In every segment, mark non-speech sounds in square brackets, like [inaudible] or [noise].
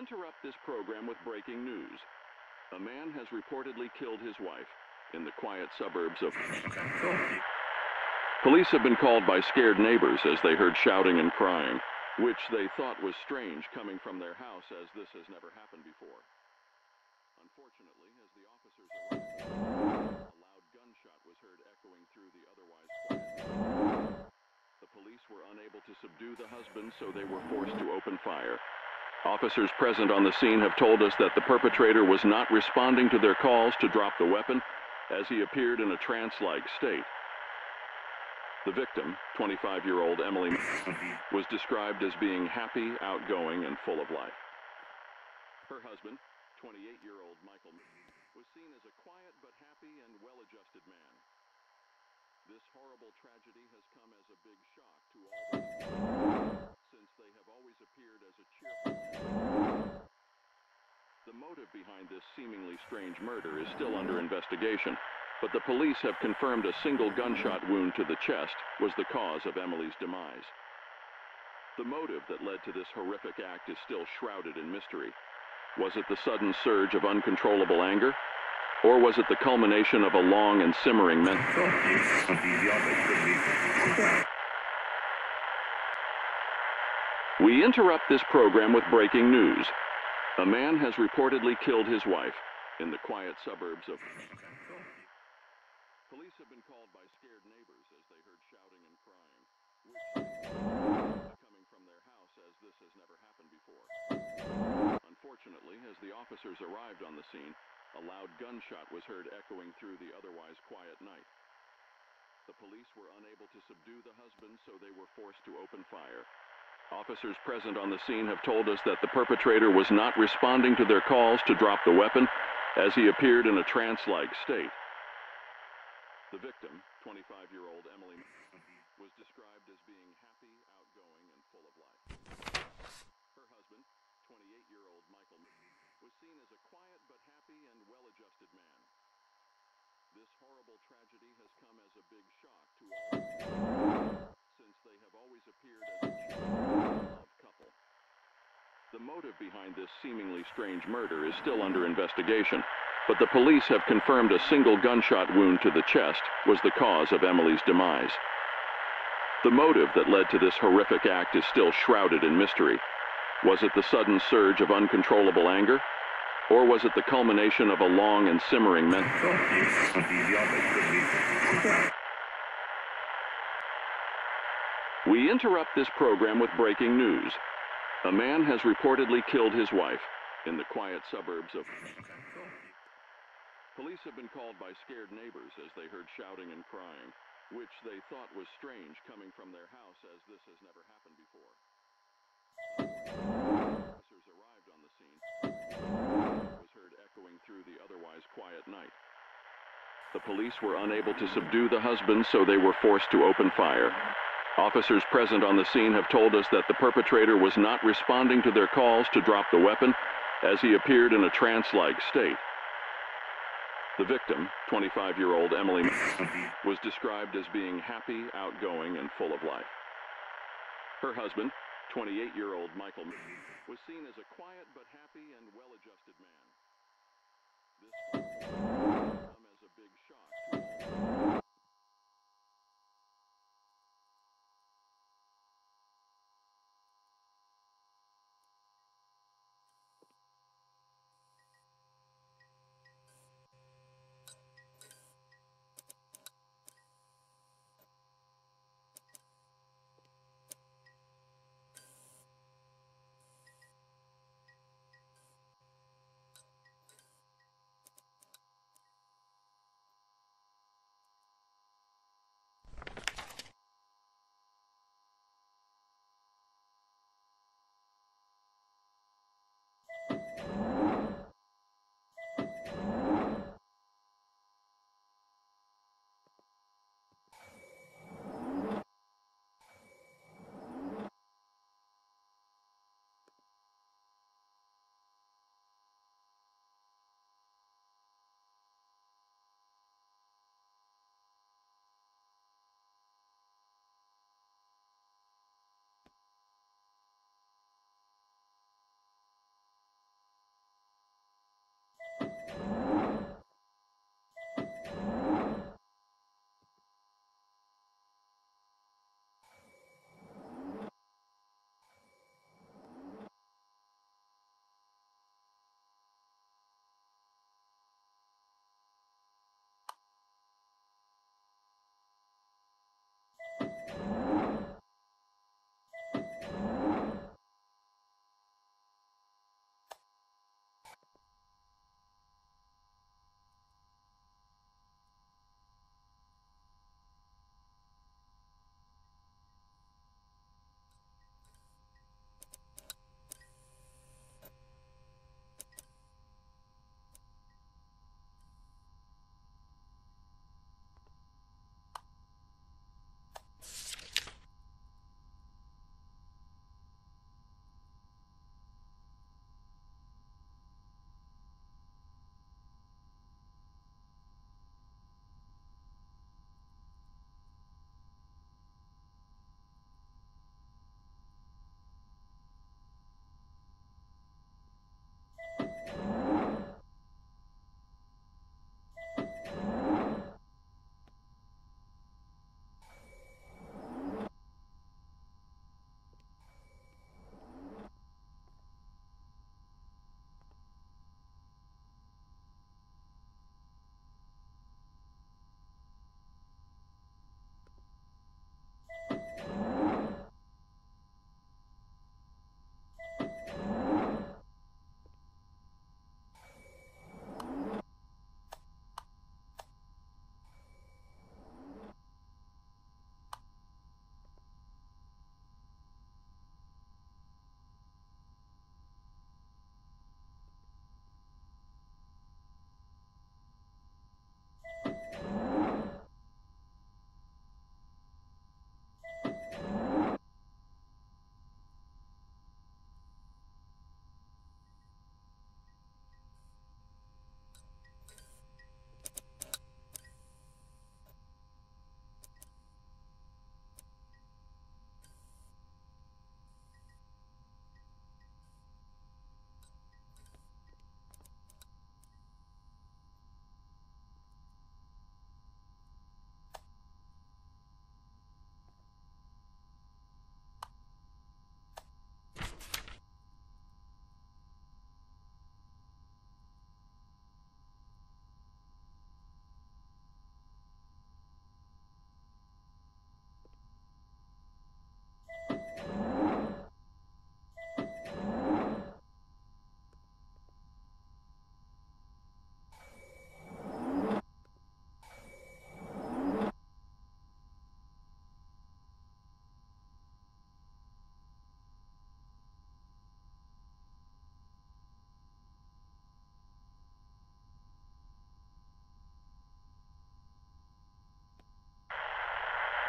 interrupt this program with breaking news. A man has reportedly killed his wife in the quiet suburbs of. Police have been called by scared neighbors as they heard shouting and crying, which they thought was strange coming from their house as this has never happened before. Unfortunately, as the officers arrived, a loud gunshot was heard echoing through the otherwise quiet. The police were unable to subdue the husband, so they were forced to open fire. Officers present on the scene have told us that the perpetrator was not responding to their calls to drop the weapon as he appeared in a trance-like state. The victim, 25-year-old Emily, [laughs] was described as being happy, outgoing, and full of life. Her husband, 28-year-old Michael, was seen as a quiet but happy and well-adjusted man. This horrible tragedy has come as a big shock to all since they have always appeared as a cheerful. The motive behind this seemingly strange murder is still under investigation, but the police have confirmed a single gunshot wound to the chest was the cause of Emily's demise. The motive that led to this horrific act is still shrouded in mystery. Was it the sudden surge of uncontrollable anger? Or was it the culmination of a long and simmering mental... We interrupt this program with breaking news. A man has reportedly killed his wife in the quiet suburbs of... Police have been called by scared neighbors as they heard shouting and crying, coming from their house as this has never happened before. Unfortunately, as the officers arrived on the scene, a loud gunshot was heard echoing through the otherwise quiet night. The police were unable to subdue the husband, so they were forced to open fire. Officers present on the scene have told us that the perpetrator was not responding to their calls to drop the weapon as he appeared in a trance-like state. The victim, 25-year-old Emily, was described as being happy, outgoing, and full of life. Her husband, 28-year-old Michael, was seen as a quiet but happy and well-adjusted man. This horrible tragedy has come as a big shock to all since they have always appeared as. The motive behind this seemingly strange murder is still under investigation but the police have confirmed a single gunshot wound to the chest was the cause of Emily's demise. The motive that led to this horrific act is still shrouded in mystery. Was it the sudden surge of uncontrollable anger? Or was it the culmination of a long and simmering mental... We interrupt this program with breaking news. A man has reportedly killed his wife in the quiet suburbs of... Police have been called by scared neighbors as they heard shouting and crying, which they thought was strange coming from their house as this has never happened before. Officers arrived on the scene. was heard echoing through the otherwise quiet night. The police were unable to subdue the husband, so they were forced to open fire. Officers present on the scene have told us that the perpetrator was not responding to their calls to drop the weapon as he appeared in a trance-like state. The victim, 25-year-old Emily, [laughs] was described as being happy, outgoing, and full of life. Her husband, 28-year-old Michael, was seen as a quiet but happy and well-adjusted man. This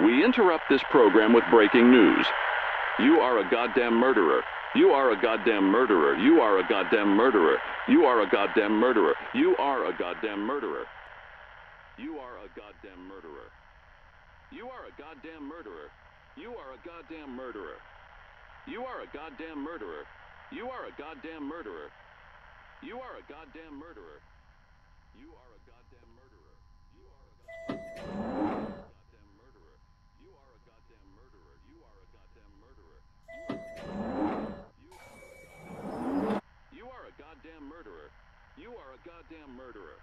We interrupt this program with breaking news. You are a goddamn murderer. You are a goddamn murderer. You are a goddamn murderer. You are a goddamn murderer. You are a goddamn murderer. You are a goddamn murderer. You are a goddamn murderer. You are a goddamn murderer. You are a goddamn murderer. You are a goddamn murderer. You are a goddamn murderer. You are a goddamn murderer. You are a goddamn murderer. You are a goddamn murderer. You are a goddamn murderer. You are a goddamn murderer. You are a goddamn murderer.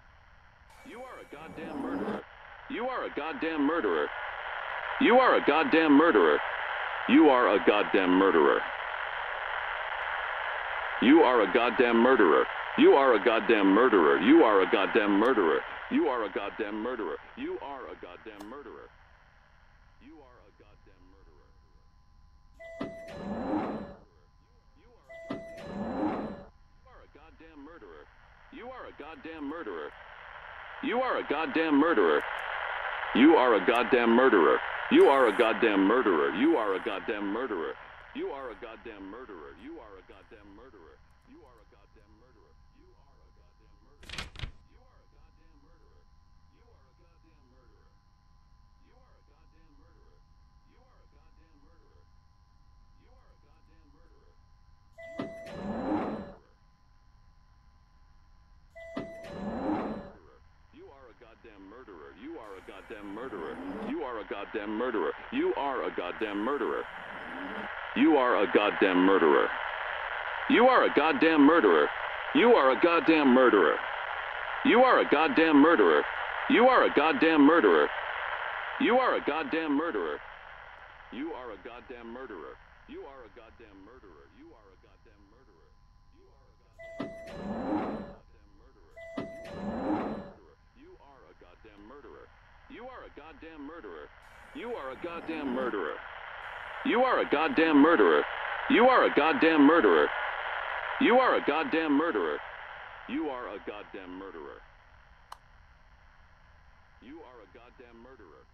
You are a goddamn murderer. You are a goddamn murderer. You are a goddamn murderer. You are a goddamn murderer. You are a goddamn murderer. You are a goddamn murderer. You are a goddamn murderer. You are a goddamn murderer. You are a goddamn murderer. You are a goddamn murderer. You are a goddamn murderer. You are a goddamn murderer. You are a goddamn murderer. You are a goddamn murderer. You are a goddamn murderer. You are a goddamn murderer. You are a goddamn murderer. You are a goddamn murderer. You are a goddamn murderer. You are a goddamn murderer. You are a goddamn murderer. You are a goddamn murderer. You are a goddamn murderer. You are a goddamn murderer. You are a goddamn murderer. You are a goddamn murderer. You are a goddamn murderer. You are a goddamn murderer. You are a goddamn murderer. You are a goddamn murderer. You are a goddamn murderer. You are a goddamn murderer. You are a goddamn murderer. You are a goddamn murderer. You are a goddamn murderer. You are a goddamn murderer. You are a goddamn murderer. You are a goddamn murderer. You are a goddamn murderer. You are a goddamn murderer. You are a goddamn murderer. You are a goddamn murderer. You are a goddamn murderer. You are a goddamn murderer. You are a goddamn murderer. You are a goddamn murderer.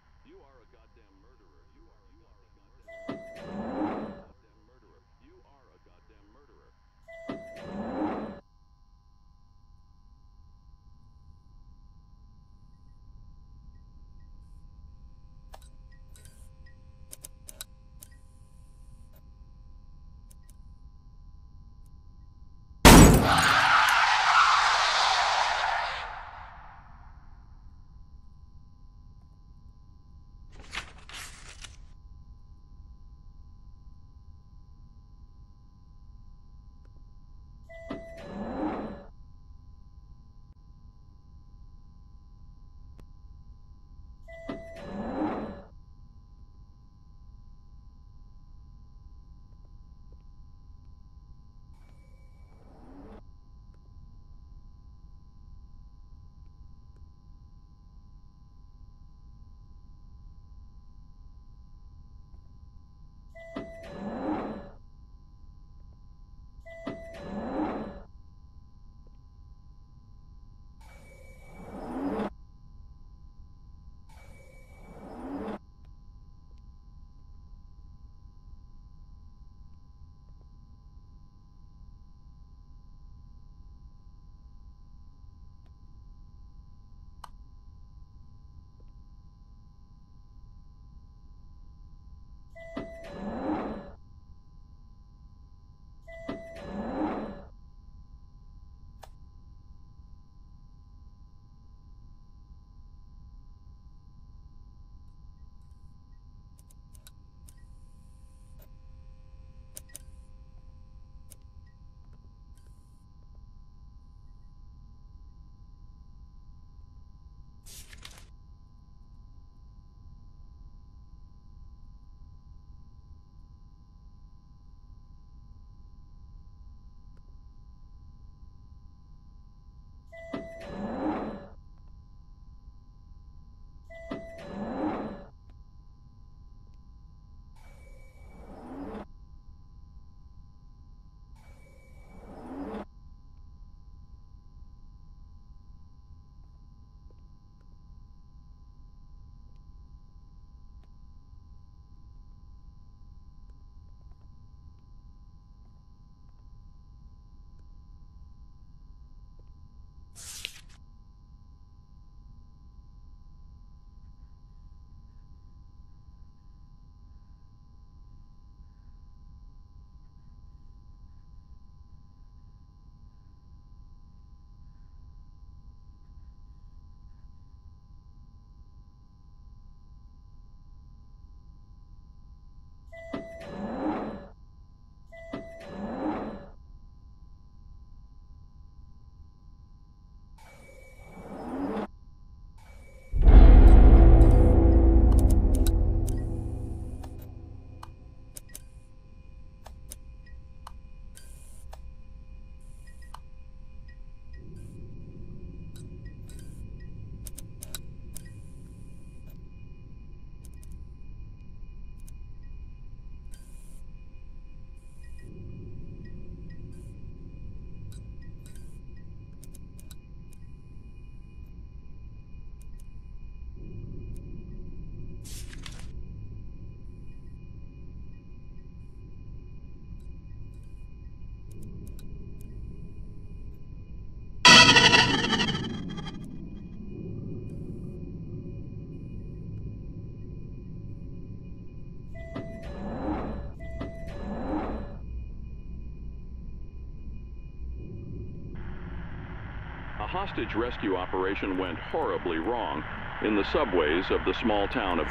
Hostage rescue operation went horribly wrong in the subways of the small town of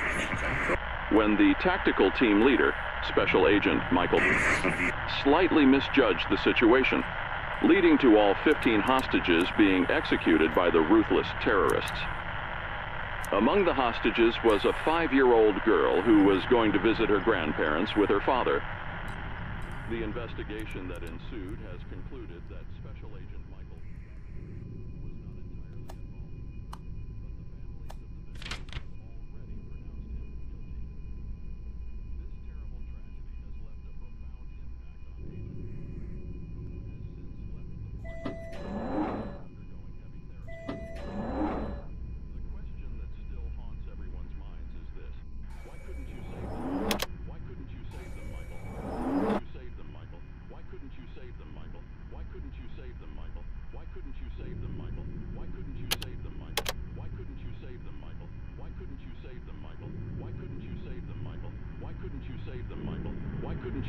when the tactical team leader, Special Agent Michael, slightly misjudged the situation, leading to all 15 hostages being executed by the ruthless terrorists. Among the hostages was a five-year-old girl who was going to visit her grandparents with her father. The investigation that ensued has concluded that Special Agent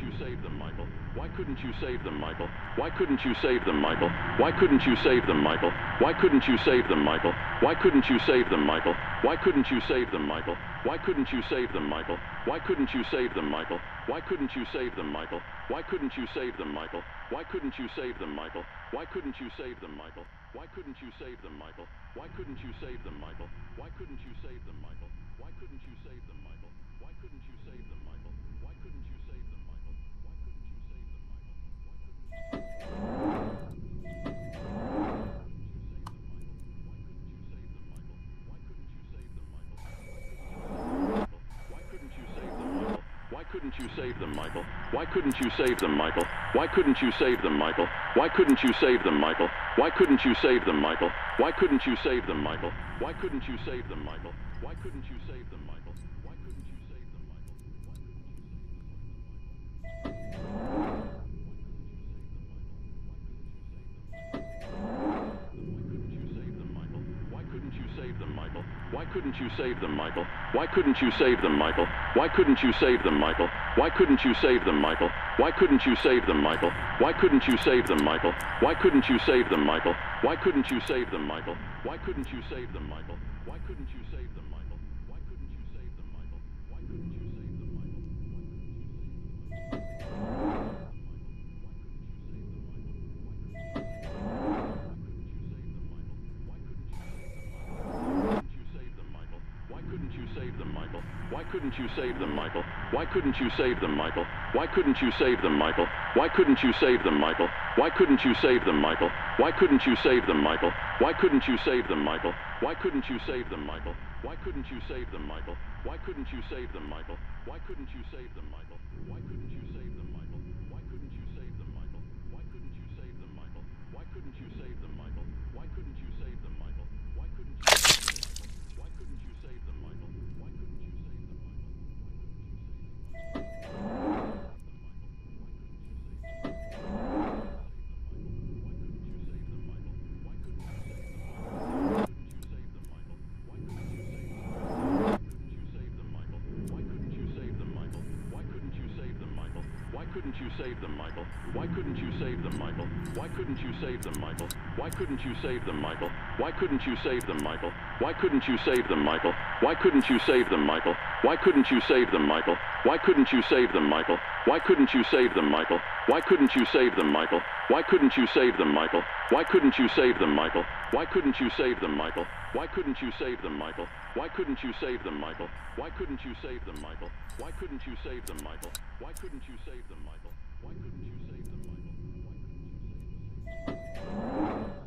you save them, Michael? Why couldn't you save them, Michael? Why couldn't you save them, Michael? Why couldn't you save them, Michael? Why couldn't you save them, Michael? Why couldn't you save them, Michael? Why couldn't you save them, Michael? Why couldn't you save them, Michael? Why couldn't you save them, Michael? Why couldn't you save them, Michael? Why couldn't you save them, Michael? Why couldn't you save them, Michael? Why couldn't you save them, Michael? Why couldn't you save them, Michael? Why couldn't you save them, Michael? Why couldn't you save them, Michael? Why couldn't you save them, Michael? Why couldn't you couldn't you save them, Michael? Why couldn't you save them, Michael? Why couldn't you save them, Michael? Why couldn't you save them, Michael? Why couldn't you save them, Michael? Why couldn't you save them, Michael? Why couldn't you save them, Michael? Why couldn't you save them, Michael? Why couldn't you save them, Michael? Why couldn't you save them, Michael? Why couldn't you save them, Michael? Why couldn't you save them, Michael? Why couldn't you save them, Michael? Why couldn't you save them, Michael? Why couldn't you save them, Michael? Why couldn't you save them, Michael? Why couldn't you save them, Michael? Why couldn't you save them, Michael? Why couldn't you save them, Michael? Why couldn't you save them, Michael? Why couldn't you save them, couldn't you save them, Michael? Why couldn't you save them, Michael? Why couldn't you save them, Michael? Why couldn't you save them, Michael? Why couldn't you save them, Michael? Why couldn't you save them, Michael? Why couldn't you save them, Michael? Why couldn't you save them, Michael? Why couldn't you save them, Michael? Why couldn't you save them, Michael? Why couldn't you save them, Michael? Why couldn't you Why couldn't you save them, Michael? Why couldn't you save them, Michael? Why couldn't you save them, Michael? Why couldn't you save them, Michael? Why couldn't you save them, Michael? Why couldn't you save them, Michael? Why couldn't you save them, Michael? Why couldn't you save them, Michael? Why couldn't you save them, Michael? Why couldn't you save them, Michael? Why couldn't you save them, Michael? Why couldn't you save them, Michael? Why couldn't you save them, Michael? Why couldn't you save them, Michael? Why couldn't you save them, Michael? Why couldn't you save them, Michael? Why couldn't you save them, Michael?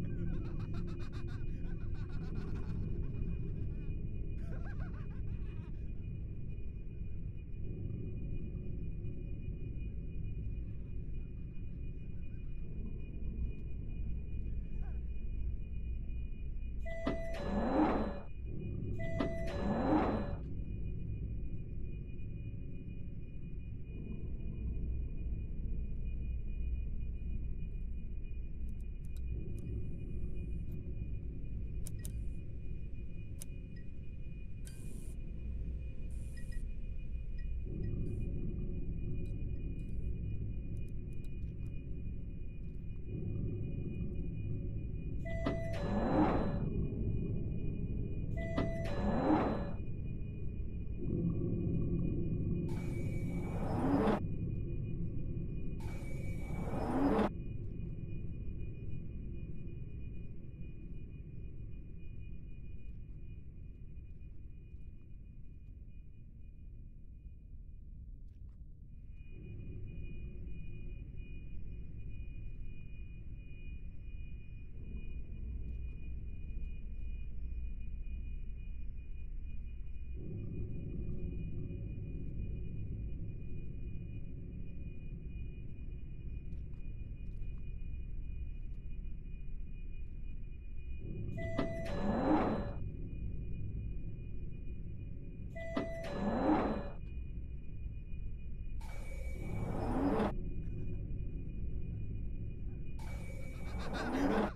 Ha ha ha!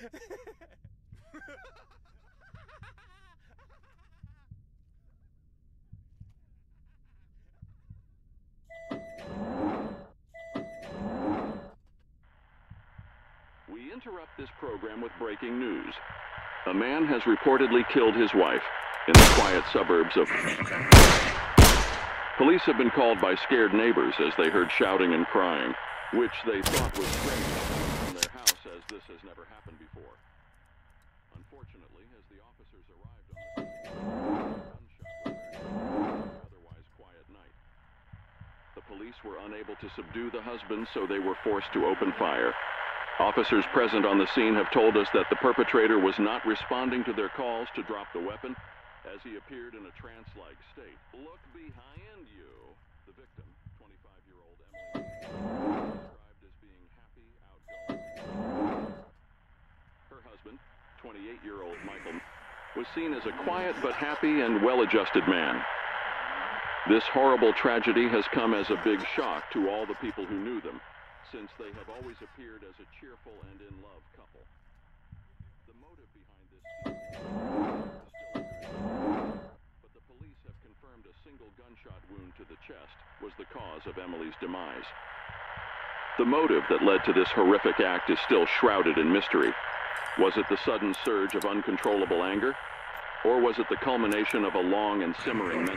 We interrupt this program with breaking news. A man has reportedly killed his wife in the quiet suburbs of. Police have been called by scared neighbors as they heard shouting and crying, which they thought was strange coming from their house as this has never happened before. Unfortunately, as the officers arrived on the scene, gunshot was heard in the otherwise quiet night. The police were unable subdue the husband, so they were forced to open fire. Officers present on the scene have told us that the perpetrator was not responding to their calls to drop the weapon as he appeared in a trance-like state. Look behind you. The victim, 25-year-old Emily, described as being happy, outgoing. Her husband, 28-year-old Michael, was seen as a quiet but happy and well-adjusted man. This horrible tragedy has come as a big shock to all the people who knew them, since they have always appeared as a cheerful and in-love couple. The motive behind this but the police have confirmed a single gunshot wound to the chest was the cause of Emily's demise. The motive that led to this horrific act is still shrouded in mystery. Was it the sudden surge of uncontrollable anger? Or was it the culmination of a long and simmering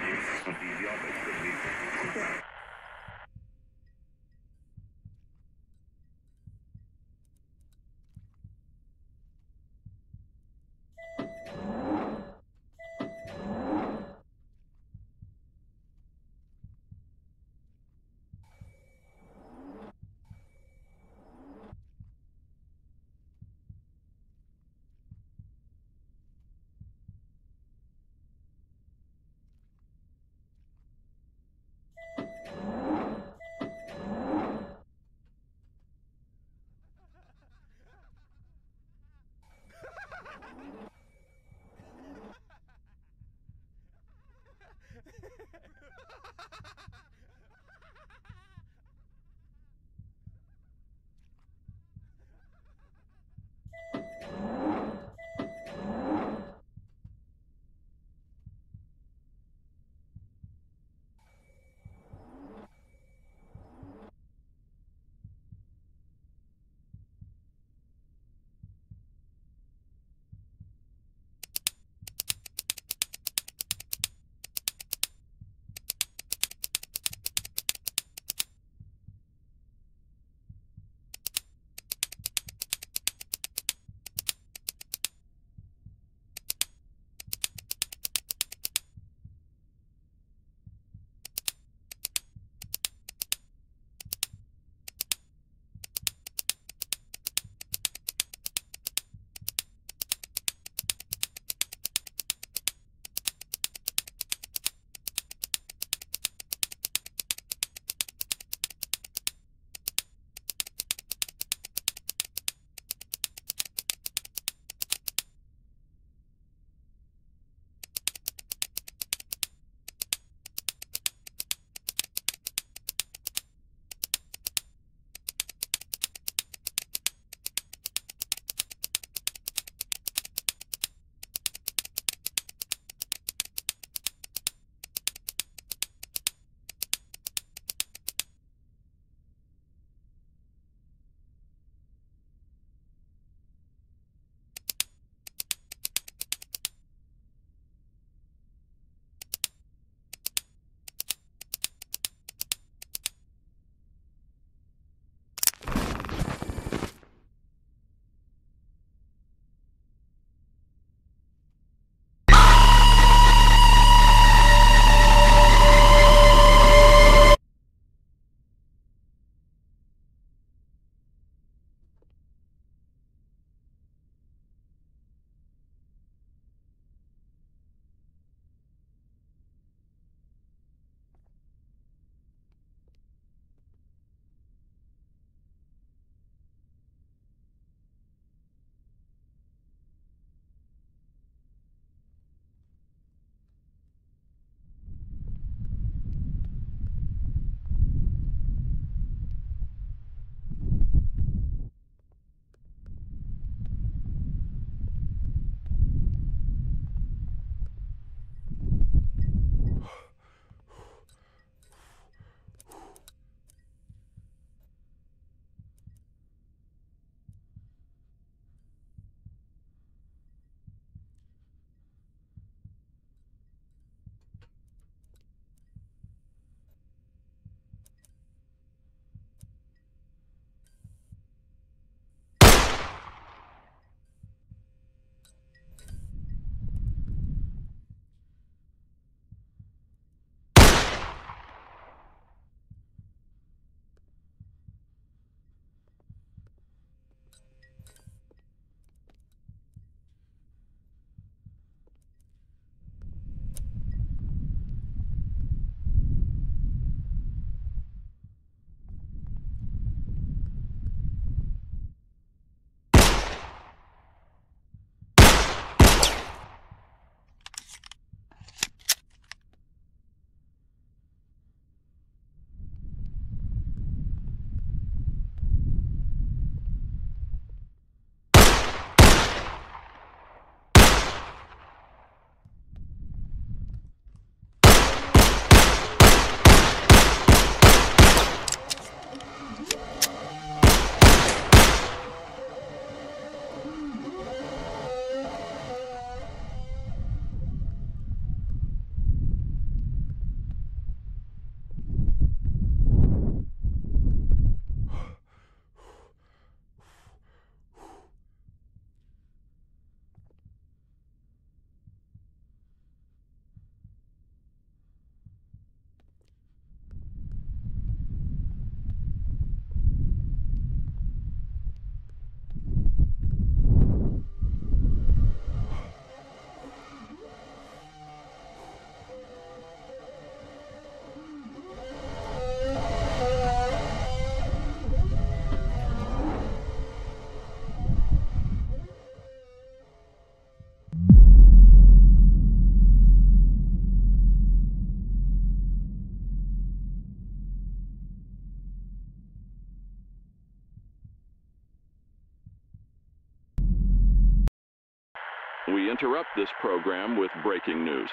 mental... interrupt this program with breaking news.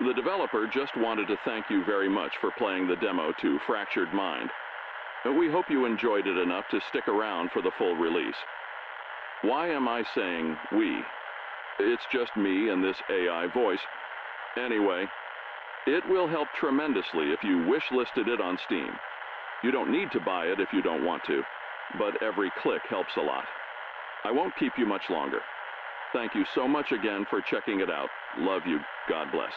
The developer just wanted to thank you very much for playing the demo to Fractured Mind. We hope you enjoyed it enough to stick around for the full release. Why am I saying we? It's just me and this AI voice. Anyway, it will help tremendously if you wish listed it on Steam. You don't need to buy it if you don't want to, but every click helps a lot. I won't keep you much longer. Thank you so much again for checking it out. Love you. God bless.